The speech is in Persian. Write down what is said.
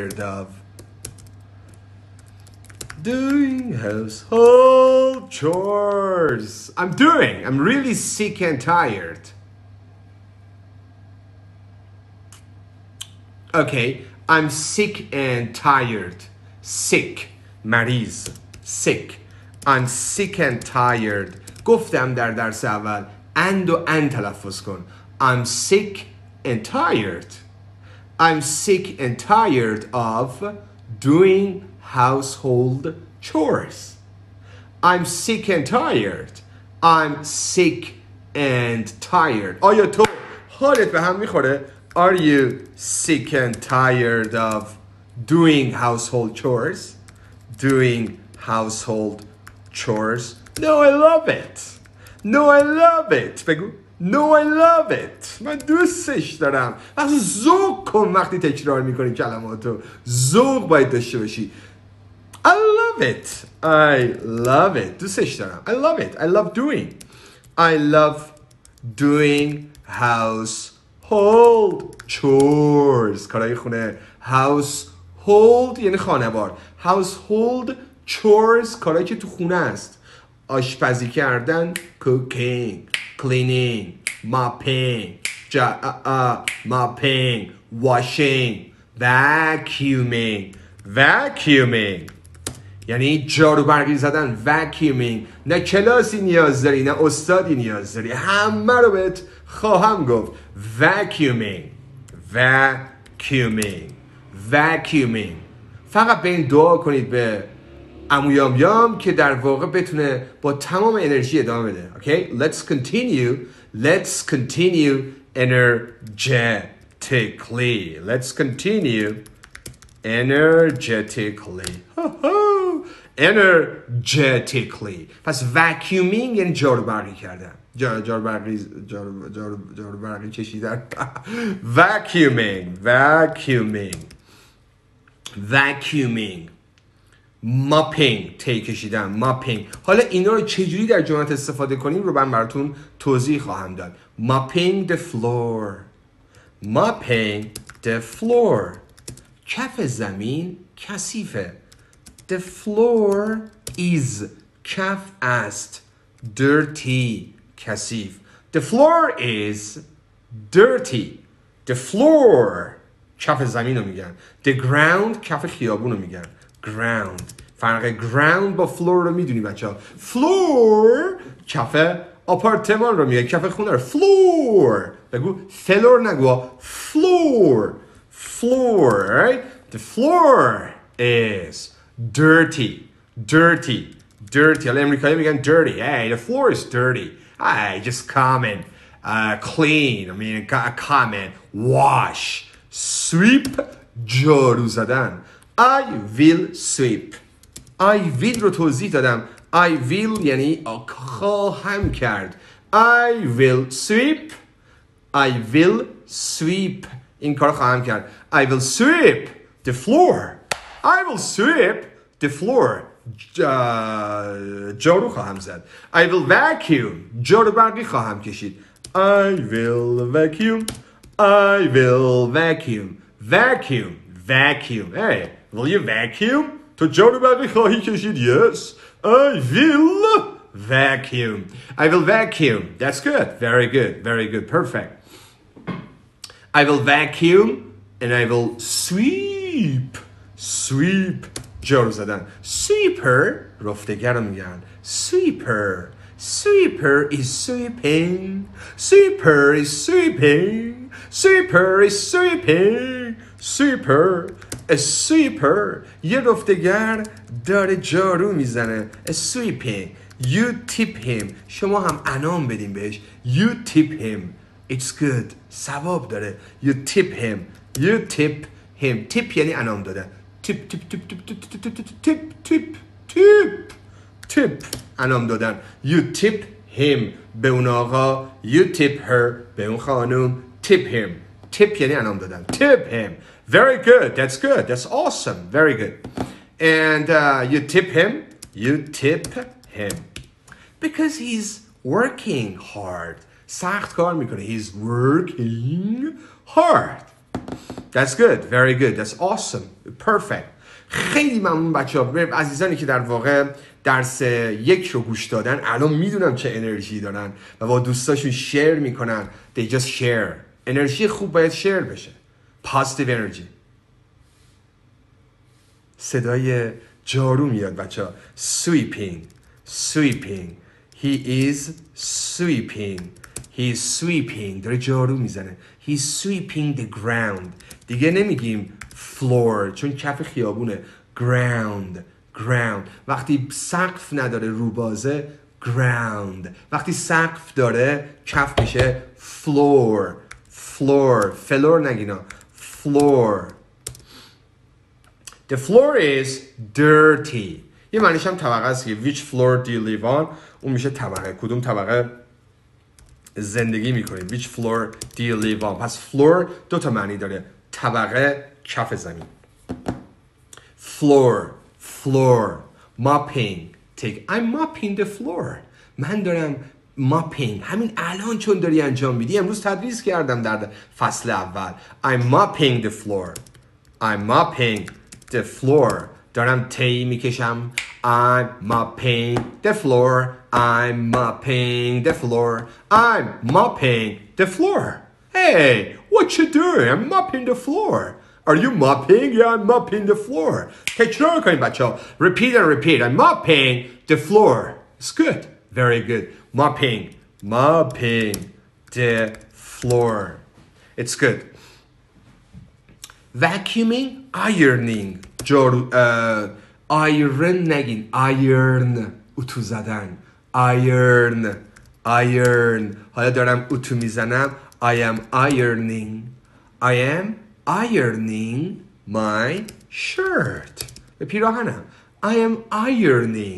tired of doing household chores. I'm doing. I'm really sick and tired. Okay, I'm sick and tired. Sick. مریض. Sick. I'm sick and tired. گفتم در درس اول and و and تلفظ کن. I'm sick and tired. I'm sick and tired of doing household chores. I'm sick and tired. I'm sick and tired. آیا تو حالت به هم میخوره؟ Are you sick and tired of doing household chores? Doing household chores? No, I love it. No, I love it. بگو No, I love it. من دوستش دارم. وقتی ذوق کن وقتی تکرار می‌کنی کلماتو. ذوق باید داشته باشی. I love it. I love it. دوستش دارم. I love it. I love doing. I love doing household chores. کارهای خونه. household یعنی خانوار. household chores کارهایی که تو خونه است. آشپزی کردن cooking cleaning mopping جا ا mopping washing vacuuming vacuuming. یعنی جارو برقی زدن vacuuming. نه کلاسی نیاز داری نه استادی نیاز داری. همه رو بهت خواهم گفت. vacuuming vacuuming وکیومینگ. فقط به این دعا کنید به امو یام که در واقع بتونه با تمام انرژی ادامه بده okay let's continue let's continue energetically let's continue energetically energetically پس vacuuming یعنی جارو برقی کردن جارو جارو برقی جارو جارو برقی چشیدن vacuuming vacuuming vacuuming ماپینگ تی کشیدن ماپینگ. حالا اینا رو چجوری در جملات استفاده کنیم رو من براتون توضیح خواهم داد. ماپینگ the floor. ماپینگ the floor. کف زمین کثیفه. The floor is کف است. Dirty کثیف. The floor is dirty. The floor کف زمین رو میگن. The ground کف خیابون رو میگن. ground فرق ground با floor رو میدونی بچه ها floor کف آپارتمان رو میگه کف خونه رو floor بگو فلور نگو floor floor right the floor is dirty dirty dirty حالا امریکایی میگن dirty hey the floor is dirty hey just come and uh, clean I mean come and wash sweep جارو زدن I will sweep I will رو توضیح دادم I will یعنی خواهم کرد I will sweep I will sweep این کار خواهم کرد I will sweep the floor I will sweep the floor جارو خواهم زد I will vacuum جارو برقی خواهم کشید I will vacuum I will vacuum vacuum vacuum hey Will you vacuum? تو جارو برقی خواهی کشید Yes I will vacuum I will vacuum That's good Very good Very good Perfect I will vacuum and I will sweep sweep جارو زدن sweeper رفتگر رو میگن sweeper sweeper is sweeping sweeper is sweeping sweeper is sweeping A sweeper یه رفتگر داره جارو می‌زنه sweeping You tip him شما هم انام بدین بهش You tip him It's good ثواب داره You tip him You tip him Tip یعنی انام دادن Tip tip tip tip tip tip tip tip tip tip tip انام دادن You tip him به اون آقا You tip her به اون خانوم Tip him Tip یعنی انام دادن Tip him Very good. That's good. That's awesome. Very good. And uh, you tip him. You tip him. Because he's working hard. سخت کار می‌کنه. He's working hard. That's good. Very good. That's awesome. Perfect. خیلی ممنون بچه ها عزیزانی که در واقع درس یک رو گوش دادن الان می‌دونم چه انرژی دارن و با دوستاشون شیر می‌کنن they just share انرژی خوب باید شیر بشه. Positive energy. صدای جارو میاد بچه sweeping. He is sweeping. He is sweeping. داره جارو می‌زنه. He is sweeping the ground. دیگه نمیگیم floor چون کف خیابونه. Ground. Ground. وقتی سقف نداره روبازه ground. وقتی سقف داره کف میشه floor. Floor فلور نگینا floor The floor is dirty یه معنیش هم طبقه است که which floor do you live on اون میشه طبقه کدوم طبقه زندگی می‌کنید which floor do you live on پس floor دو تا معنی داره طبقه کف زمین floor floor mopping take I'm mopping the floor من دارم mopping همین الان چون داری انجام میدی امروز تدریس کردم در فصل اول I'm mopping the floor I'm mopping the floor دارم تی میکشم I'm mopping the floor I'm mopping the floor I'm mopping the floor Hey, what you doing? I'm mopping the floor. Are you mopping? Yeah, I'm mopping the floor. تکرار کنید بچه ها. Repeat and repeat. I'm mopping the floor. It's good. Very good. Mopping. Mopping the floor. It's good. Vacuuming, ironing. جارو آیرن نگین آیرن اتو زدن iron iron حالا دارم اتو میزنم I am ironing I am ironing my shirt به پیراهنم I am ironing